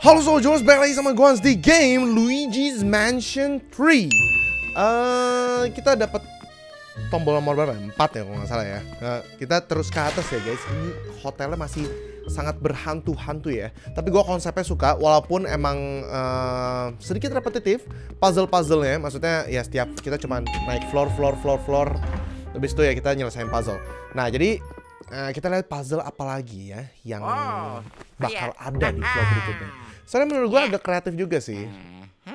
Halo Soldiers, balik lagi sama gue di game Luigi's Mansion 3 uh, Kita dapat tombol nomor berapa? 4 ya kalau nggak salah ya. Uh, Kita terus ke atas ya guys. Ini hotelnya masih sangat berhantu-hantu ya. Tapi gue konsepnya suka Walaupun emang uh, sedikit repetitif Puzzle-puzzlenya. Maksudnya ya setiap kita cuma naik floor, floor, floor, floor. Habis itu ya kita nyelesain puzzle. Nah jadi uh, kita lihat puzzle apa lagi ya Yang bakal ada di floor berikutnya Soalnya menurut gue agak kreatif juga sih.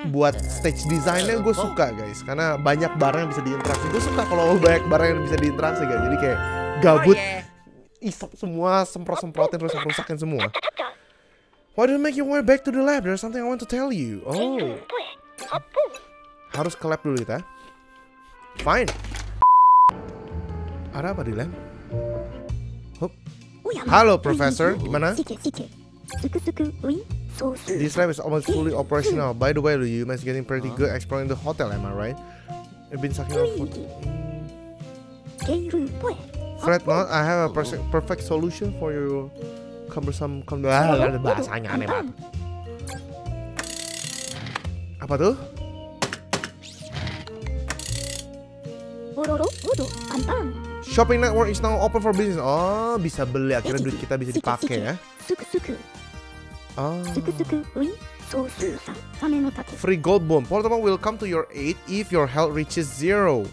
Buat stage desainnya gue suka guys, karena banyak barang yang bisa diinteraksi. Gue suka kalau banyak barang yang bisa diinteraksi guys. Jadi kayak gabut, isap semua, semprot-semprotin terus rusakin semua. Why don't you make your way back to the lab? There's something I want to tell you. Oh, harus ke lab dulu kita. Fine. Ada apa di lab? Hup. Halo, Professor. Gimana? This lab is almost fully operational. By the way, you must getting pretty good exploring the hotel, am I right? You've been sucking up food. Fret not, I have a perfect solution for your cumbersome cum ah, bahasanya aneh banget. Apa tuh? Shopping network is now open for business. Oh, bisa beli akhirnya duit kita bisa dipakai ya. Oh. Free gold bone. Portable will come to your aid if your health reaches zero.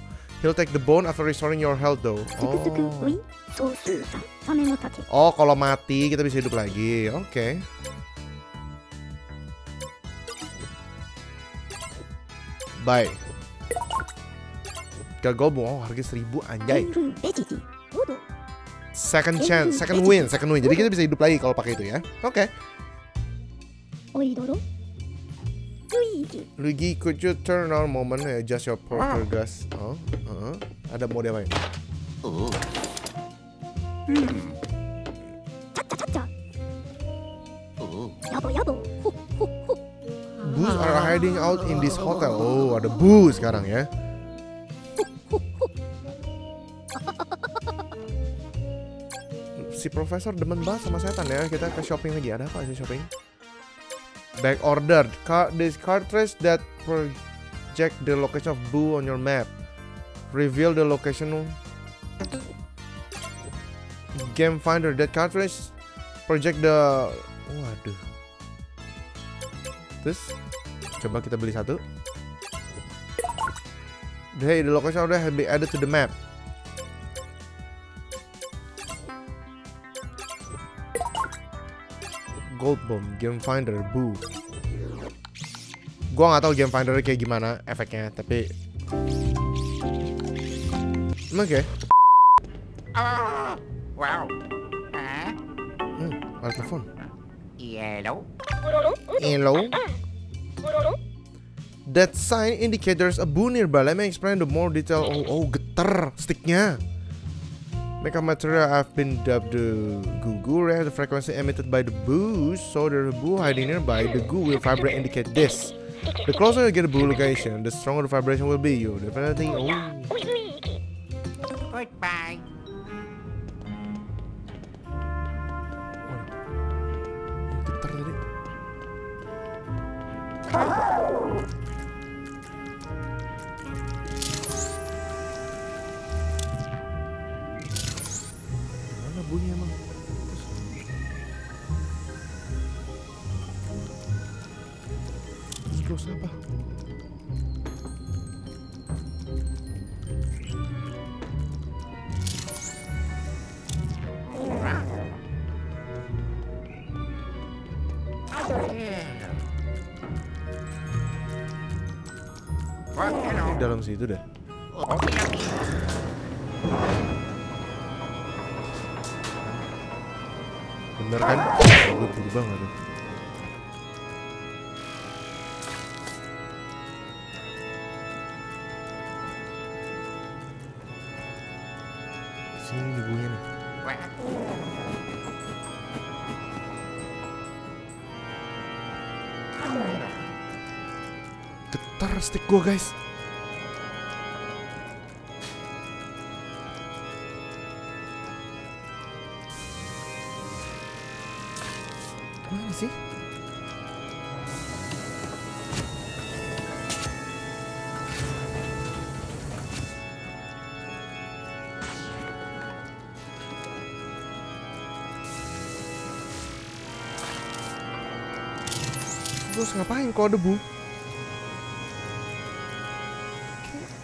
He'll take the bone after restoring your health though. Oh. Oh, kalau mati kita bisa hidup lagi. Oke. Okay. Bye. Gak gold bone. Oh, harga seribu anjay. Second chance, second win, second win. Jadi kita bisa hidup lagi kalau pakai itu ya. Oke. Okay. Luigi, could you turn on moment and adjust your proper gas? Oh, uh, ada mode apa ini? Oh. Hmm. Boos are hiding out in this hotel. Oh, ada boo sekarang ya. Si profesor demen banget sama setan ya. Kita ke shopping lagi. Ada apa sih shopping? Back ordered. Car this cartridge that project the location of Boo on your map. Reveal the location. Game Finder that cartridge project the. Waduh. Terus coba kita beli satu. Hey, the location that has been added to the map. Gold Bomb, Game Finder, Boo. Gua nggak tahu Game Finder kayak gimana efeknya, tapi oke. Okay. Uh, wow. Hmm, ada telepon. Hello. Hello. That sign indicates there's a boo nearby. Let me explain the more detail. Oh, oh, getar sticknya. Mecha material have been dubbed the goo goo the frequency emitted by the boo, so the boo hiding nearby, the goo will vibrate indicate this. The closer you get the boo location, the stronger the vibration will be. You definitely. Oh. Goodbye. Getar situ okay. Bener kan? Gue berubah nggak tuh? Sini stick gue guys. Ngapain kalau debu?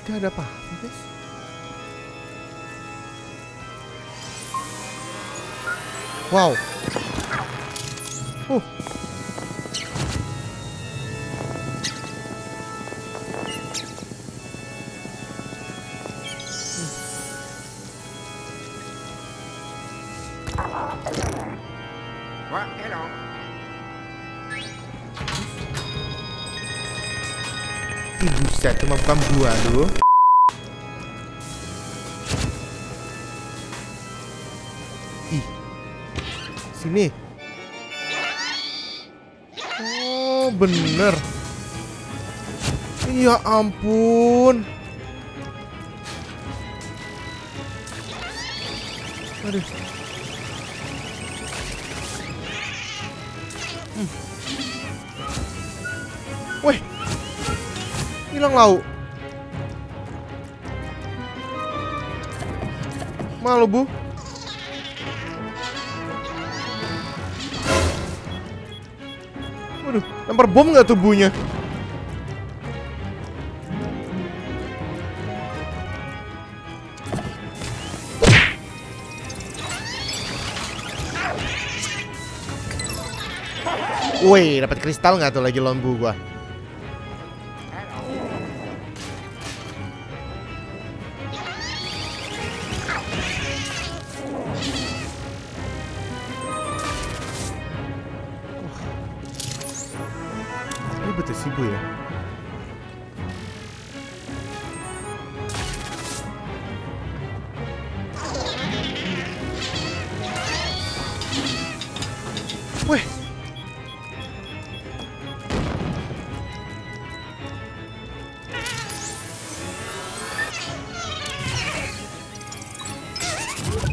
Gak ada apa-apa guys. Wow. Uh. Wah, hello. Buset, cuma bukan buah lu. Ih. Sini. Oh, bener. Ya ampun. Hilang lauk. Malu bu. Waduh, lempar bom nggak tubuhnya? Wih, dapat kristal nggak tuh lagi lombu gua?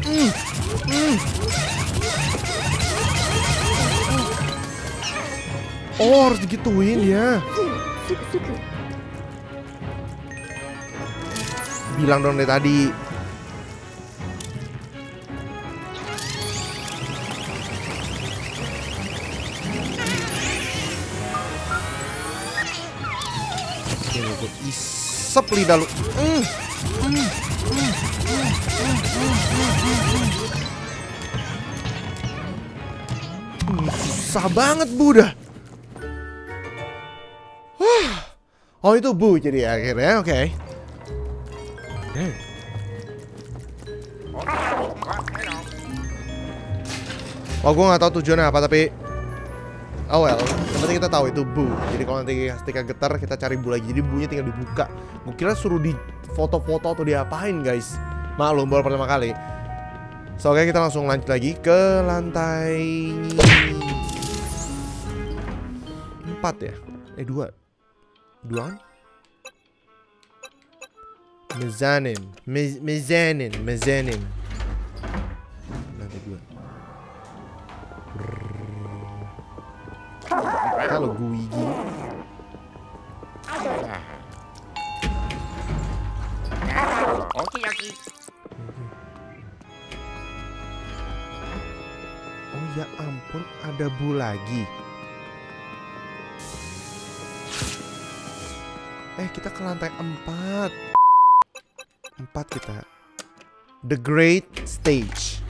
Mm. Oh harus digituin ya Bilang dong dari tadi Ini gue isep lidah lu Susah banget Bu dah. Oh itu Bu jadi akhirnya oke Oke. Wah, hello. Oh gue gak tahu tujuannya apa tapi Oh well, kita tahu itu bu. Jadi kalau nanti ketika getar kita cari bu lagi. Jadi bunya tinggal dibuka. Gue kira suruh di foto-foto atau diapain guys. Maklum baru pertama kali. So oke kita langsung lanjut lagi ke lantai empat ya? Eh dua, dua kan? Mezanin, Mez mezanin, mezanin. Lantai dua. Halo Guigi. Oke, oke. Oh ya ampun, ada bu lagi. Eh, kita ke lantai 4. 4 kita. The Great Stage.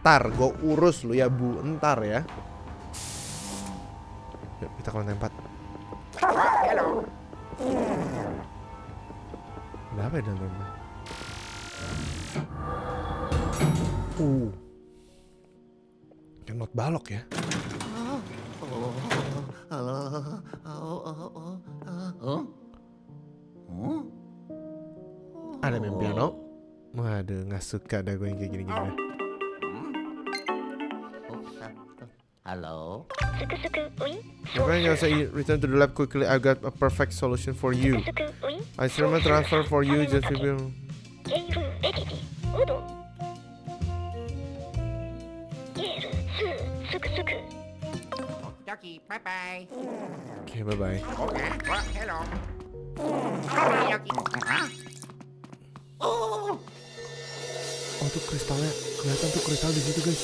Ntar gue urus lu ya, Bu. Ntar ya. Yuk, kita ke lantai 4. Wah, hello. Apa ya rumah? Uh. Kenot balok ya. Ada main piano. Waduh, nggak suka dah gue yang kayak gini-gini. dah. Halo. Makanya nggak usah return to the lab quickly. I got a perfect solution for you. I sermon transfer for you. Just reveal. Okie, bye bye. Oke, bye bye. Oke, wah, hello. Oh tuh kristalnya kelihatan tuh kristal di situ guys.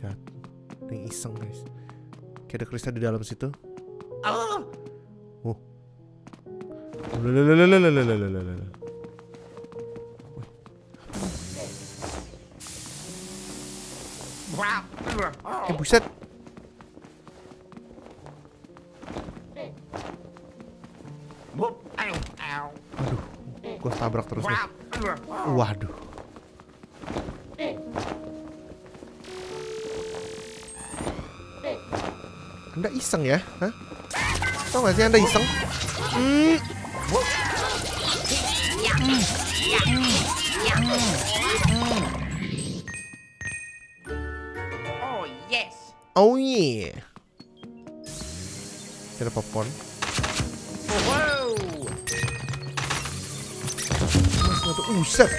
Jat, ini iseng guys. Kayak ada kristal di dalam situ. Oh. Eh buset gua tabrak terus nih. Waduh. Anda iseng ya? Hah? Tau gak sih Anda iseng? Hmm. Oh yes. Oh yeah. Ada popcorn. Buset.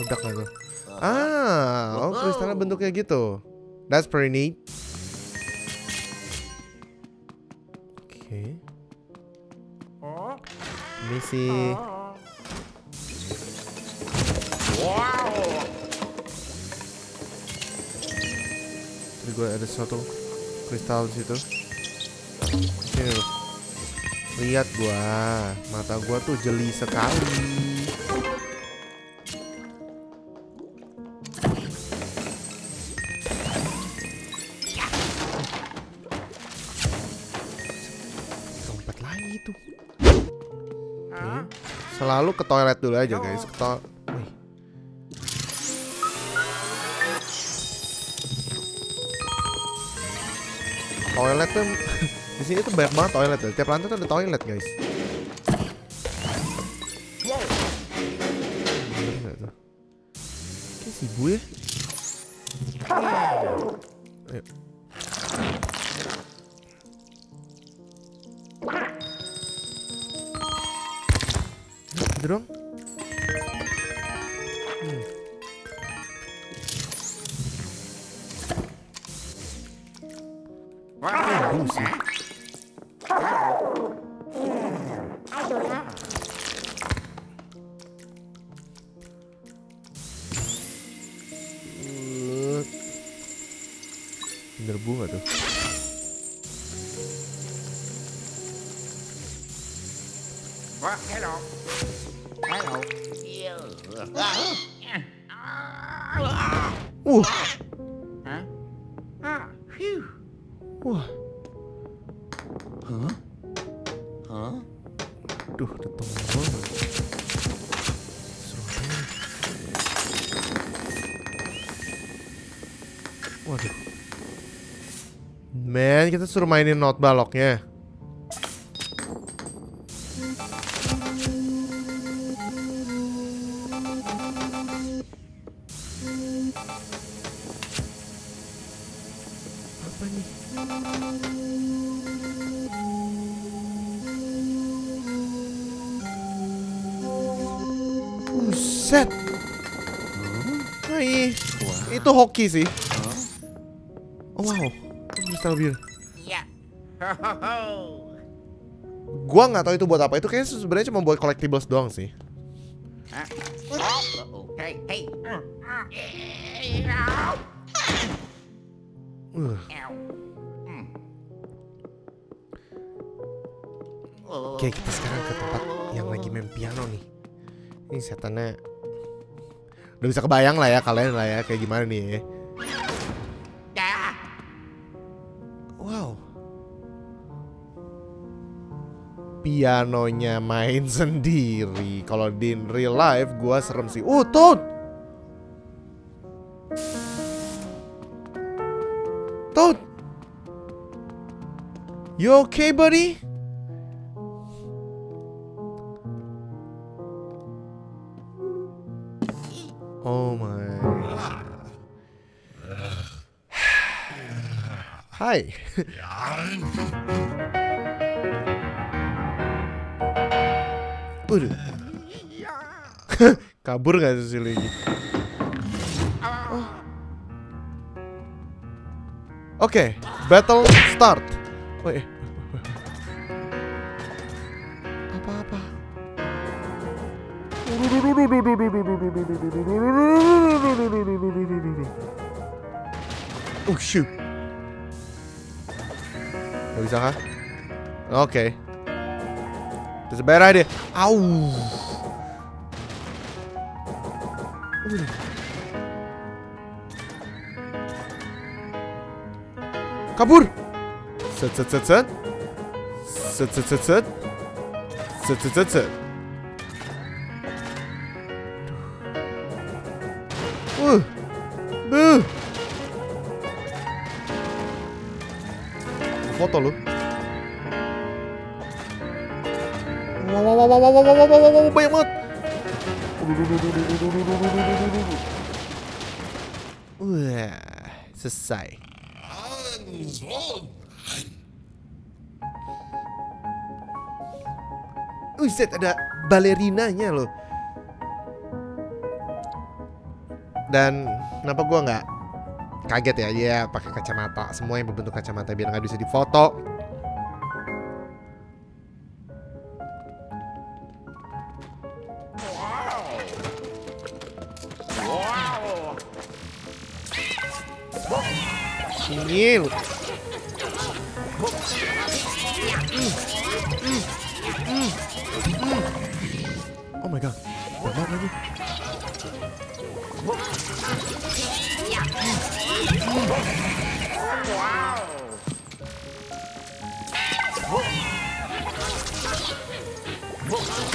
Udah kan Ah, oh kristalnya bentuknya gitu. That's pretty neat. Oke. Okay. Misi. Gue ada satu kristal di situ. Sini loh. Lihat gua, mata gua tuh jeli sekali. Tempat lagi. Oke. Selalu ke toilet dulu aja guys. Ke to- toilet tuh di sini tuh banyak banget toilet ya. Tiap lantai tuh ada toilet guys. Bener? Kayak bu Well, hello. Hello. Uh, Huh? Ah, phew. wah, huh? duh, ada tombol. Waduh. Men, kita suruh mainin not baloknya. Hoki sih. Oh, wow. Ho ho ho. Gua nggak tahu itu buat apa. Itu kayaknya sebenarnya cuma buat collectibles doang sih. Hey, hey. Uh, Oke, kita sekarang ke tempat yang lagi main piano nih. Ini setannya udah bisa kebayang lah ya kalian lah ya kayak gimana nih. Wow. Pianonya main sendiri. Kalau di real life gua serem sih. Uh, Toad. Toad. You okay, buddy? Oh my. Hai. Waduh. Kabur gak sih si Luigi? Oke, Battle start. Oh, eh. Shoot. Gak bisa kah? Oke. Okay. That's a bad idea. Au. Kabur. Set set set set. Set set set set. Set set set set. Foto lu. Wow wow wow wow wow wow wow wow wow banyak banget. Wah, selesai. Wiset ada balerinanya loh. Dan kenapa gua nggak kaget ya dia pakai kacamata semua yang berbentuk kacamata biar nggak bisa difoto. Ini lu. Oh my god.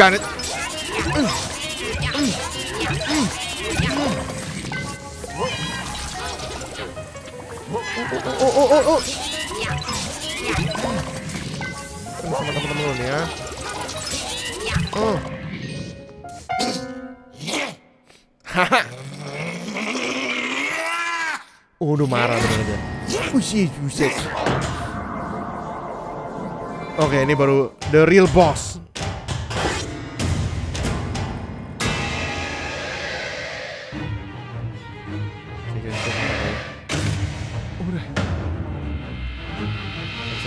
Got it. Oh, oh, oh, oh, oh. Sama lu nih ya. Oh. Haha. Oh, udah marah bener dia. Buset, buset. Oke, ini baru the real boss.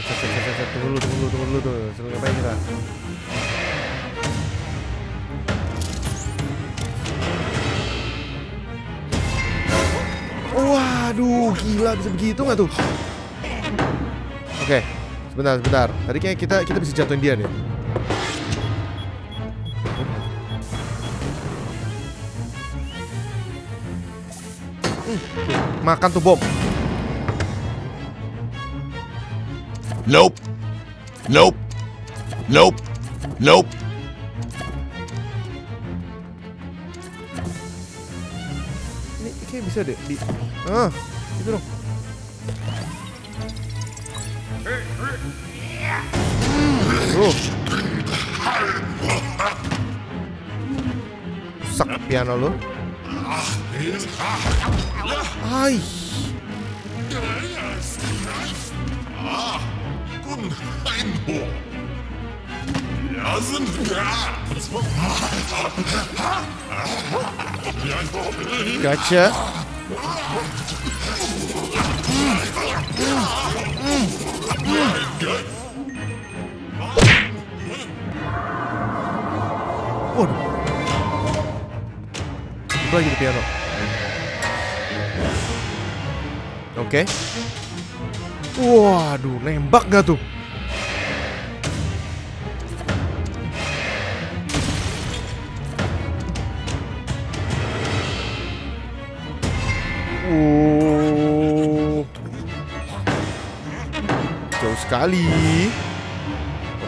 Tunggu dulu, tunggu dulu, tunggu dulu tuh. Sebelum ngapain kita? Waduh, gila bisa begitu nggak tuh? Oke, sebentar, sebentar. Tadi kayak kita kita bisa jatuhin dia nih. Hmm, makan tuh bom. Nope. Nope. Nope. Nope. Ini kayak bisa deh di ah itu dong. Hmm, Tuh. Sak piano lu. Ai. Einbruch. Ja, sind wir. Gotcha. Uno. The. Okay. Waduh, nembak gak tuh? Oh. Jauh sekali.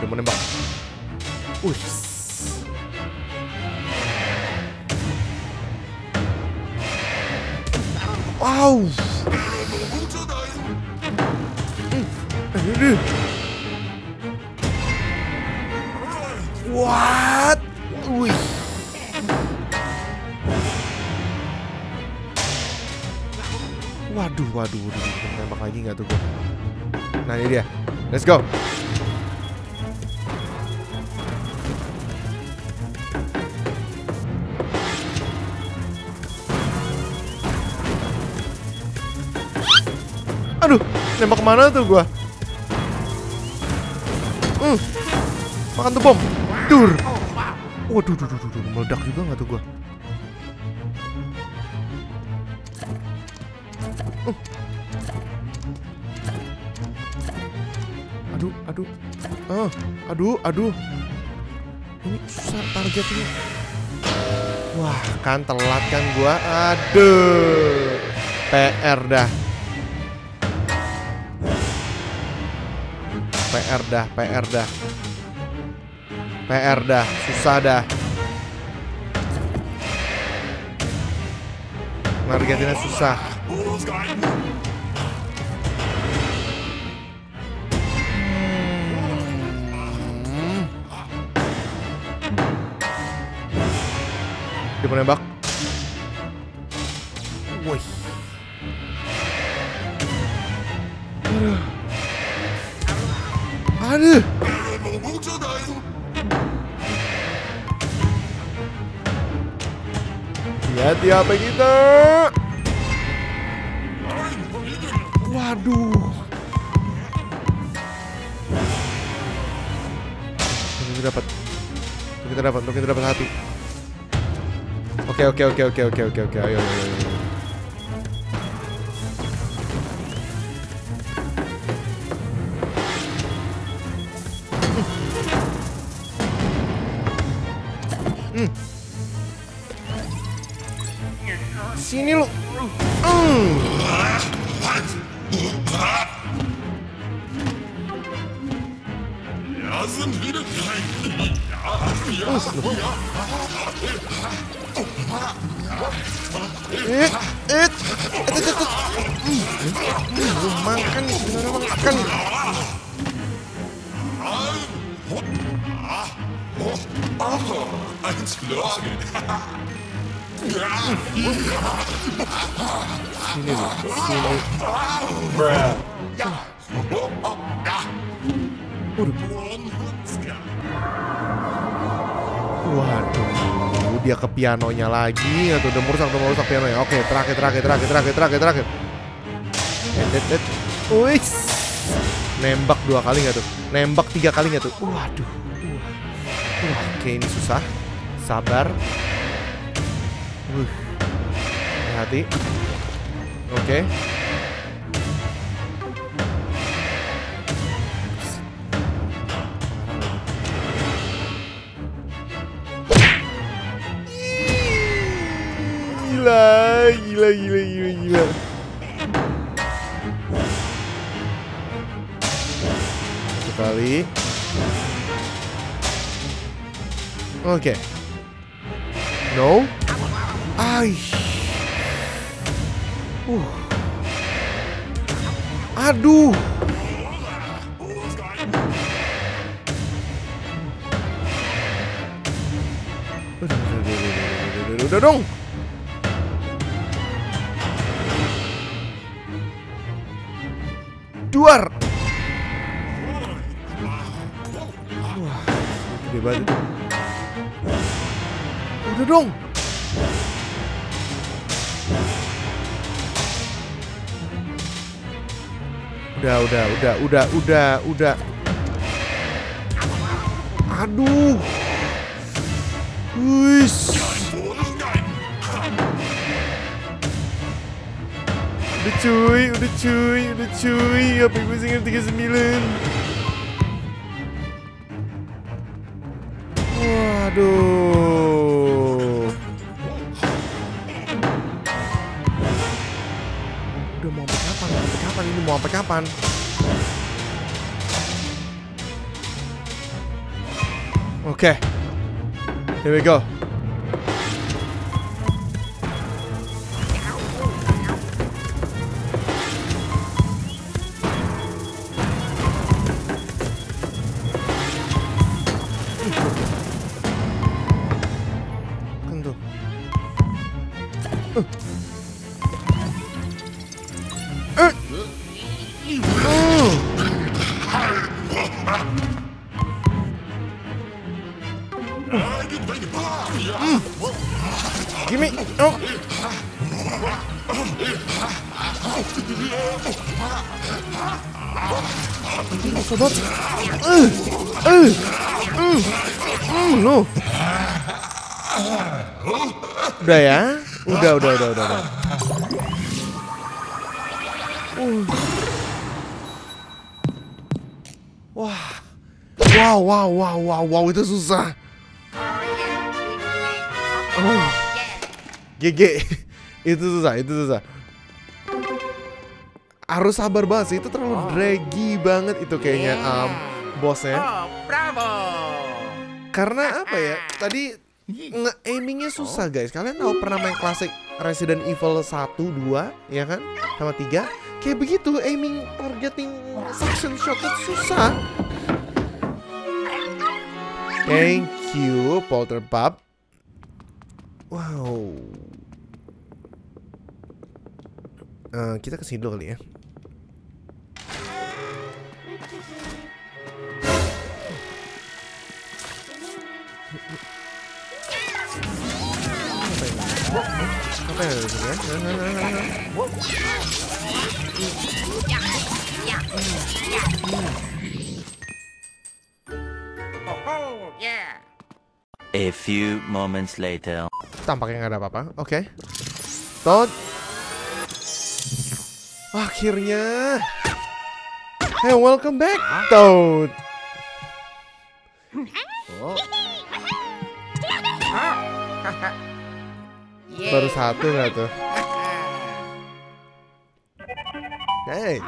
Udah menembak. Ush. Wow. What? Wih. Waduh, waduh, waduh, waduh, nembak lagi nggak tuh gue? Nah ini dia, let's go. Aduh, Nembak ke mana tuh gua? Makan tuh bom. Dur. Waduh, duh, duh, duh, duh. meledak juga nggak tuh gua? Uh. Aduh, aduh. Ah, aduh, aduh. Ini susah targetnya. Wah, kan telat kan gua. Aduh. PR dah. PR dah, PR dah. PR dah, susah dah. Nargetinnya susah. Hmm. Dia menembak. Hati-hati apa kita? Waduh. Kita dapat. Kita dapat, kita dapat hati. Oke, oke, oke, oke, oke, oke, oke. Ayo, ayo, ayo. Waduh, dia ke pianonya lagi atau udah merusak udah merusak pianonya. Oke, terakhir terakhir terakhir terakhir terakhir terakhir. Wih. Nembak dua kali nggak tuh? Nembak tiga kali nggak tuh? Waduh. Wah, oke ini susah. Sabar. Wuh. Hati. Oke. Gila, gila, gila, gila, gila. Satu kali. Oke. No. Ai. Uh. Aduh. Udah, dong. Duar. Wah, gede banget. Udah dong. Udah, udah, udah, udah, udah, udah. Aduh. Wis. Udah cuy, udah cuy, udah cuy. Apa gue singkat 39? Waduh. Mau sampai kapan? Oke. Here we go. Sobat. No. Udah ya, udah, udah, udah, udah. udah. Uh. Wah, wow, wow, wow, wow, wow, itu susah. Oh. GG, itu susah, itu susah. Harus sabar banget sih, itu terlalu draggy banget itu kayaknya um, bosnya. Oh, bravo. Karena apa ya? Tadi nge-aimingnya susah guys. Kalian tahu pernah main klasik Resident Evil 1, 2, ya kan? Sama 3. Kayak begitu, aiming targeting suction shot itu susah. Thank you, Polterpup. Wow. Eh, kita ke sini dulu kali ya. A few moments later. Tampaknya nggak ada apa-apa. Oke. Todd. Akhirnya. Hey, welcome back, Toad. baru satu nggak tuh? Hey.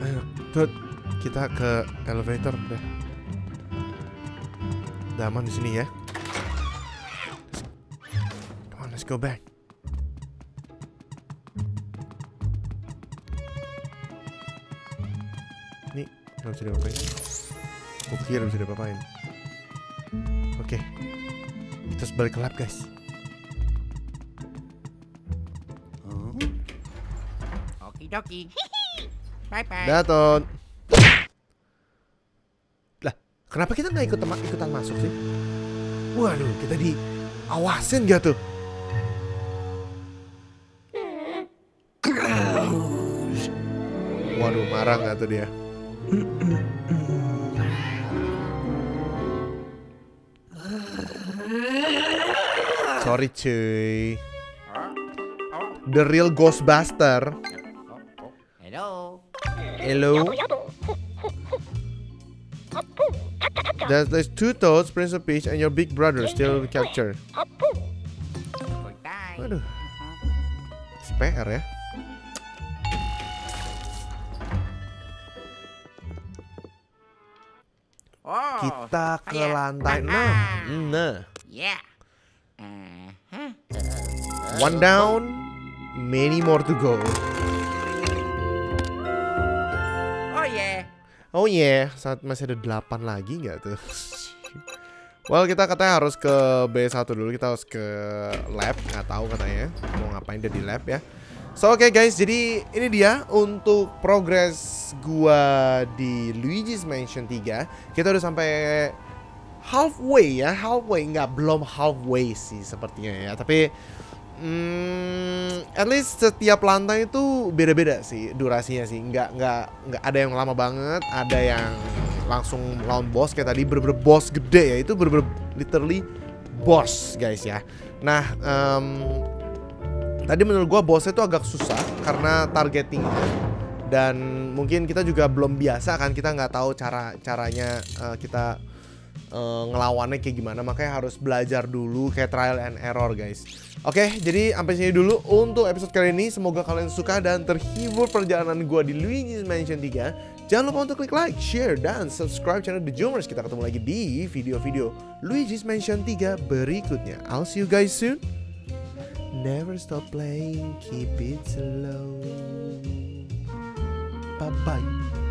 Ayo, tut, kita ke elevator deh. Daman di sini ya. Come on, let's go back. Nggak bisa diapain. Gue kira bisa diapain. Oke. Kita harus balik ke lab, guys. Okie dokie. Bye bye. Dah, Toad. Lah, kenapa kita nggak ikut ikutan masuk sih? Waduh, kita diawasin gak tuh? Waduh, marah nggak tuh dia? Sorry cuy The real Ghostbuster Hello Hello There's, there's two toads, Prince of Peach, and your big brother still captured. Waduh. PR ya. Kita ke iya. lantai Ah. 6. Nah, Yeah. Uh-huh. one down, many more to go. Oh yeah. Oh yeah, saat masih ada 8 lagi nggak tuh? Well, kita katanya harus ke B1 dulu, kita harus ke lab, nggak tahu katanya mau ngapain dia di lab ya. So oke guys, jadi ini dia untuk progres gua di Luigi's Mansion 3. Kita udah sampai halfway ya, halfway nggak belum halfway sih sepertinya ya, tapi Hmm, at least setiap lantai itu beda-beda sih durasinya sih. Nggak nggak nggak ada yang lama banget, ada yang langsung lawan boss kayak tadi bener-bener boss gede ya. Itu bener-bener literally boss guys ya. Nah, em, tadi menurut gua bossnya itu agak susah karena targetingnya dan mungkin kita juga belum biasa kan kita nggak tahu cara caranya eh, kita eh, ngelawannya kayak gimana. Makanya harus belajar dulu kayak trial and error guys. Oke jadi sampai sini dulu untuk episode kali ini. Semoga kalian suka dan terhibur perjalanan gua di Luigi's Mansion 3 Jangan lupa untuk klik like, share, dan subscribe channel The Joomers Kita ketemu lagi di video-video Luigi's Mansion 3 berikutnya. I'll see you guys soon Never stop playing, keep it slow. Bye-bye